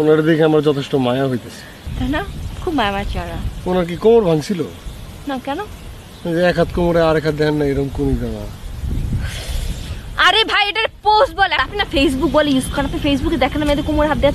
ওনার দেখে আমার যথেষ্ট মায়া হইতেছে। তাই না? খুব মায়া চেহারা। ওনার কি কোমর ভাঙছিল? না কেন? যে এক হাত কোমরে আর এক হাত দেন না এরকম কোনি দেওয়া আরে ভাই এটার পোস্ট বলে। আপনি না ফেসবুক বলে ইউজ করেন। আপনি ফেসবুকে দেখেন মেয়েদের কোমরে হাত দেওয়া